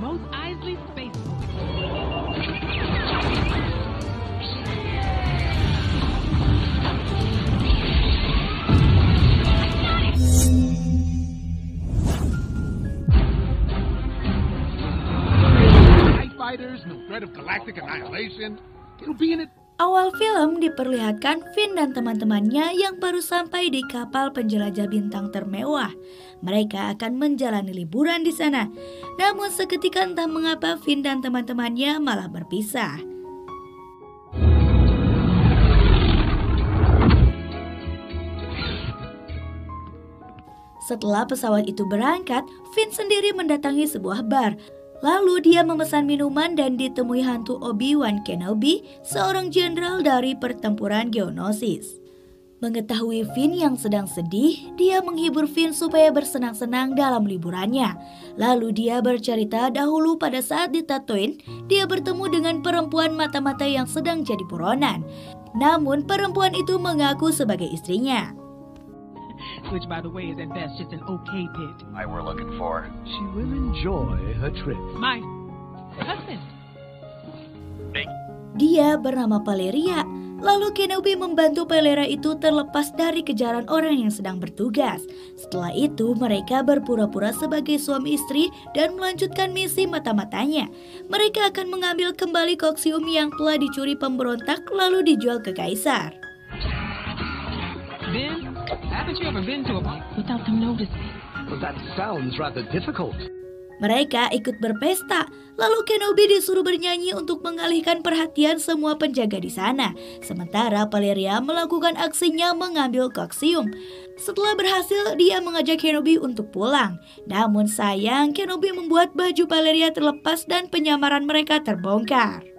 Mos Eisley. Night fighters, no threat of galactic annihilation. It'll be in it. Awal film diperlihatkan Finn dan teman-temannya yang baru sampai di kapal penjelajah bintang termewah. Mereka akan menjalani liburan di sana. Namun seketika entah mengapa Finn dan teman-temannya malah berpisah. Setelah pesawat itu berangkat, Finn sendiri mendatangi sebuah bar. Lalu dia memesan minuman dan ditemui hantu Obi-Wan Kenobi, seorang jenderal dari pertempuran Geonosis. Mengetahui Finn yang sedang sedih, dia menghibur Finn supaya bersenang-senang dalam liburannya. Lalu dia bercerita dahulu pada saat di Tatooine, dia bertemu dengan perempuan mata-mata yang sedang jadi buronan. Namun perempuan itu mengaku sebagai istrinya. Which, by the way, is at best just an okay pit. I were looking for. She will enjoy her trip. My husband. Dia bernama Valeria. Lalu Kenobi membantu Pelera itu terlepas dari kejaran orang yang sedang bertugas. Setelah itu mereka berpura-pura sebagai suami istri dan melanjutkan misi mata-matanya. Mereka akan mengambil kembali koksium yang telah dicuri pemberontak lalu dijual ke kaisar. Ben, haven't you ever been to a bar without them noticing? Well, that sounds rather difficult. Mereka ikut berpesta, lalu Kenobi disuruh bernyanyi untuk mengalihkan perhatian semua penjaga di sana. Sementara Valeria melakukan aksinya mengambil koksium. Setelah berhasil, dia mengajak Kenobi untuk pulang. Namun sayang, Kenobi membuat baju Valeria terlepas dan penyamaran mereka terbongkar.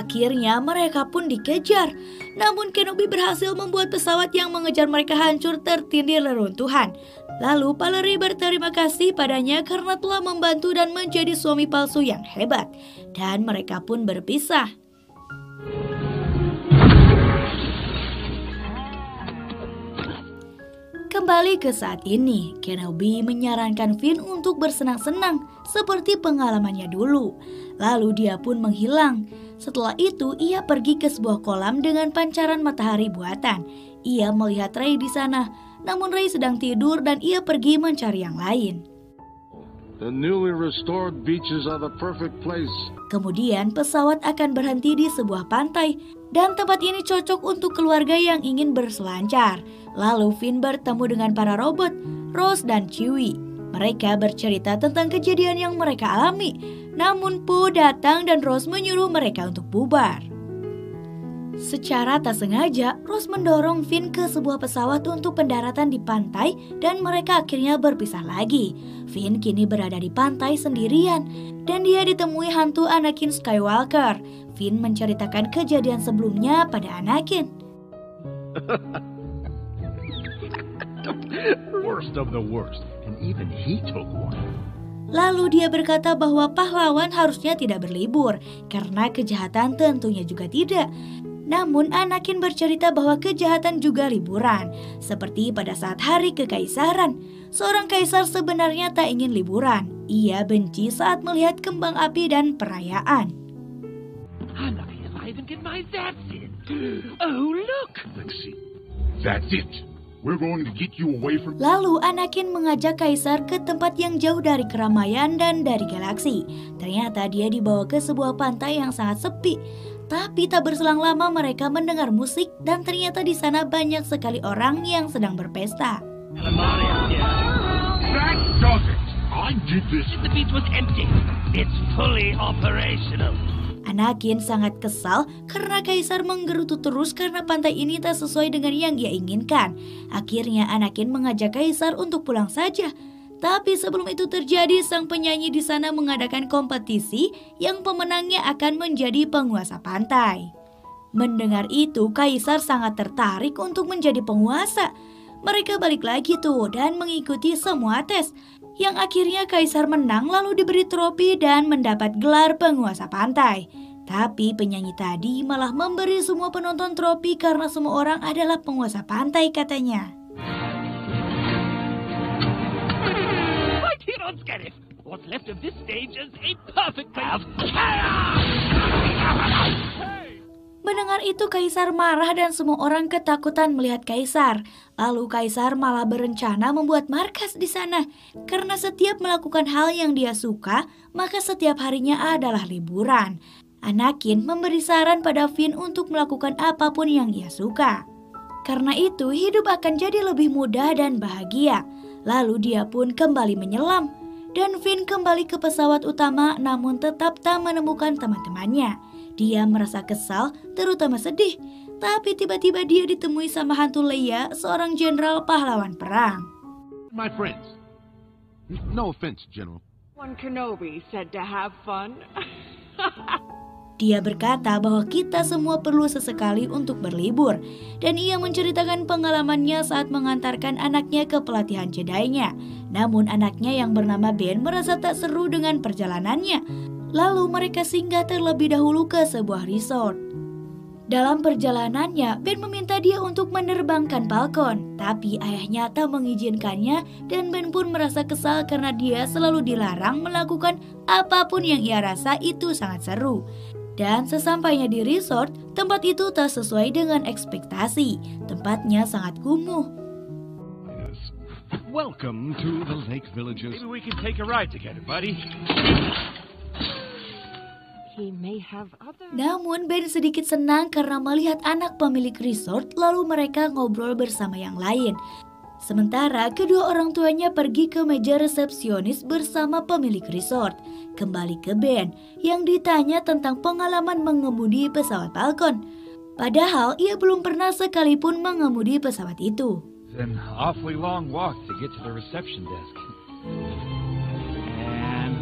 Akhirnya mereka pun dikejar. Namun Kenobi berhasil membuat pesawat yang mengejar mereka hancur tertindir reruntuhan. Lalu Valerie berterima kasih padanya karena telah membantu dan menjadi suami palsu yang hebat. Dan mereka pun berpisah. Kembali ke saat ini, Kenobi menyarankan Finn untuk bersenang-senang seperti pengalamannya dulu. Lalu dia pun menghilang. Setelah itu, ia pergi ke sebuah kolam dengan pancaran matahari buatan. Ia melihat Ray di sana, namun Ray sedang tidur dan ia pergi mencari yang lain. The newly restored beaches are the perfect place. Kemudian pesawat akan berhenti di sebuah pantai dan tempat ini cocok untuk keluarga yang ingin berselancar. Lalu Finn bertemu dengan para robot, Rose dan Chewie. Mereka bercerita tentang kejadian yang mereka alami. Namun Poe datang dan Rose menyuruh mereka untuk bubar. Secara tak sengaja, Rose mendorong Finn ke sebuah pesawat untuk pendaratan di pantai dan mereka akhirnya berpisah lagi. Finn kini berada di pantai sendirian dan dia ditemui hantu Anakin Skywalker. Finn menceritakan kejadian sebelumnya pada Anakin. Worst of the worst. And even he took one. Lalu dia berkata bahwa pahlawan harusnya tidak berlibur karena kejahatan tentunya juga tidak. Namun Anakin bercerita bahwa kejahatan juga liburan, seperti pada saat hari kekaisaran. Seorang kaisar sebenarnya tak ingin liburan. Ia benci saat melihat kembang api dan perayaan. I'm lucky if I even get my zaps in. Oh, look! Let's see. That's it. We're going to get you away from. Lalu Anakin mengajak kaisar ke tempat yang jauh dari keramaian dan dari galaksi. Ternyata dia dibawa ke sebuah pantai yang sangat sepi. Tapi tak berselang lama mereka mendengar musik dan ternyata di sana banyak sekali orang yang sedang berpesta. That does it. I did this. The beach was empty. It's fully operational. Anakin sangat kesal karena kaisar menggerutu terus karena pantai ini tak sesuai dengan yang ia inginkan. Akhirnya Anakin mengajak kaisar untuk pulang saja. Tapi sebelum itu terjadi, sang penyanyi di sana mengadakan kompetisi yang pemenangnya akan menjadi penguasa pantai. Mendengar itu, kaisar sangat tertarik untuk menjadi penguasa. Mereka balik lagi tuh dan mengikuti semua tes. Yang akhirnya kaisar menang lalu diberi trofi dan mendapat gelar penguasa pantai. Tapi penyanyi tadi malah memberi semua penonton tropi karena semua orang adalah penguasa pantai katanya. Right here on Scarif. What's left of this stage is a perfect place. Mendengar itu Kaisar marah dan semua orang ketakutan melihat Kaisar. Lalu Kaisar malah berencana membuat markas di sana. Karena setiap melakukan hal yang dia suka, maka setiap harinya adalah liburan. Anakin memberi saran pada Finn untuk melakukan apa pun yang ia suka. Karena itu hidup akan jadi lebih mudah dan bahagia. Lalu dia pun kembali menyelam. Dan Finn kembali ke pesawat utama namun tetap tak menemukan teman-temannya. Dia merasa kesal, terutama sedih. Tapi tiba-tiba dia ditemui sama hantu Leia, seorang jenderal pahlawan perang. My friends. No offense, General. One Kenobi said to have fun. Dia berkata bahwa kita semua perlu sesekali untuk berlibur, dan ia menceritakan pengalamannya saat mengantarkan anaknya ke pelatihan Jedi-nya. Namun anaknya yang bernama Ben merasa tak seru dengan perjalanannya. Lalu mereka singgah terlebih dahulu ke sebuah resort. Dalam perjalanannya, Ben meminta dia untuk menerbangkan Falcon, tapi ayahnya tak mengizinkannya dan Ben pun merasa kesal karena dia selalu dilarang melakukan apa pun yang ia rasa itu sangat seru. Dan sesampainya di resort, tempat itu tak sesuai dengan ekspektasi. Tempatnya sangat kumuh. Welcome to the Lake Villages. Maybe we can take a ride together, buddy. Namun Ben sedikit senang karena melihat anak pemilik resort lalu mereka ngobrol bersama yang lain. Sementara kedua orang tuanya pergi ke meja resepsionis bersama pemilik resort. Kembali ke Ben yang ditanya tentang pengalaman mengemudi pesawat Falcon. Padahal ia belum pernah sekalipun mengemudi pesawat itu. It's an awfully long walk to get to the reception desk.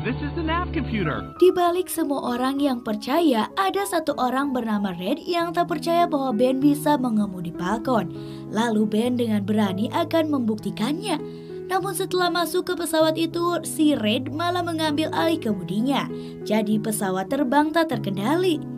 This is the nav computer. Di balik semua orang yang percaya, ada satu orang bernama Red yang tak percaya bahwa Ben bisa mengemudi Falcon. Lalu Ben dengan berani akan membuktikannya. Namun setelah masuk ke pesawat itu, si Red malah mengambil alih kemudinya. Jadi pesawat terbang tak terkendali.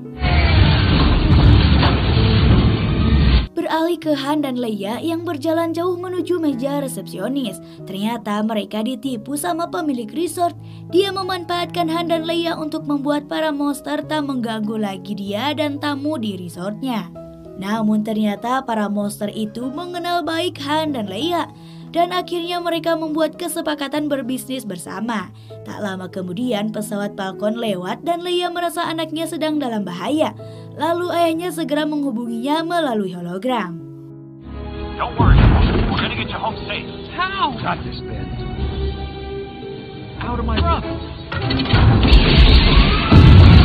Beralih ke Han dan Leia yang berjalan jauh menuju meja resepsionis. Ternyata mereka ditipu sama pemilik resort. Dia memanfaatkan Han dan Leia untuk membuat para monster tak mengganggu lagi dia dan tamu di resortnya. Namun ternyata para monster itu mengenal baik Han dan Leia. Dan akhirnya mereka membuat kesepakatan berbisnis bersama. Tak lama kemudian pesawat Falcon lewat dan Leia merasa anaknya sedang dalam bahaya. Lalu ayahnya segera menghubunginya melalui hologram. Don't worry. We're gonna get you home safe. How? Got this, Ben. Out of my rough.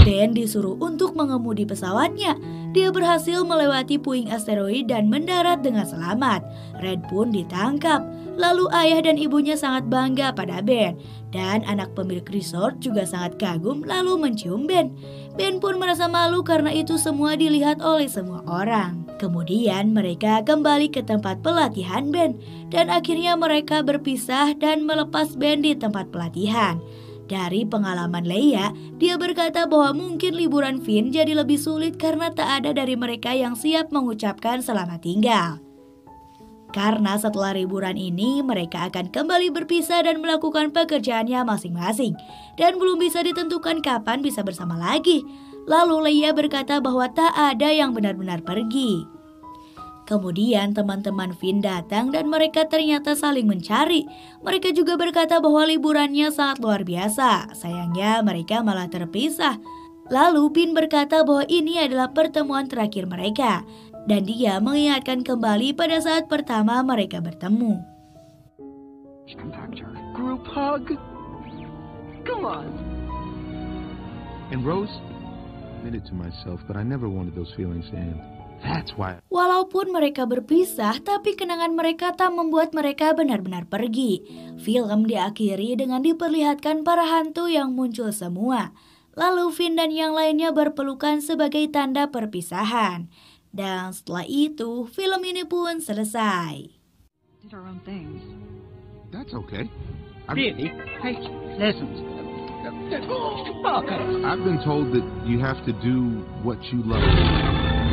Ben disuruh untuk mengemudi pesawatnya. Dia berhasil melewati puing asteroid dan mendarat dengan selamat. Red pun ditangkap. Lalu ayah dan ibunya sangat bangga pada Ben. Dan anak pemilik resort juga sangat kagum lalu mencium Ben. Ben pun merasa malu karena itu semua dilihat oleh semua orang. Kemudian mereka kembali ke tempat pelatihan Ben. Dan akhirnya mereka berpisah dan melepas Ben di tempat pelatihan. Dari pengalaman Leia, dia berkata bahwa mungkin liburan Finn jadi lebih sulit karena tak ada dari mereka yang siap mengucapkan selamat tinggal. Karena setelah liburan ini, mereka akan kembali berpisah dan melakukan pekerjaannya masing-masing. Dan belum bisa ditentukan kapan bisa bersama lagi. Lalu Leia berkata bahwa tak ada yang benar-benar pergi. Kemudian teman-teman Finn datang dan mereka ternyata saling mencari. Mereka juga berkata bahwa liburannya sangat luar biasa. Sayangnya mereka malah terpisah. Lalu Finn berkata bahwa ini adalah pertemuan terakhir mereka. Dan dia mengingatkan kembali pada saat pertama mereka bertemu. Group hug. Come on. And Rose, Walaupun mereka berpisah, tapi kenangan mereka tak membuat mereka benar-benar pergi. Film diakhiri dengan diperlihatkan para hantu yang muncul semua. Lalu Finn dan yang lainnya berpelukan sebagai tanda perpisahan. Dan setelah itu, film ini pun selesai. Did our own things. that's okay. I- Really? Hey, listen. I've been told that you have to do what you love.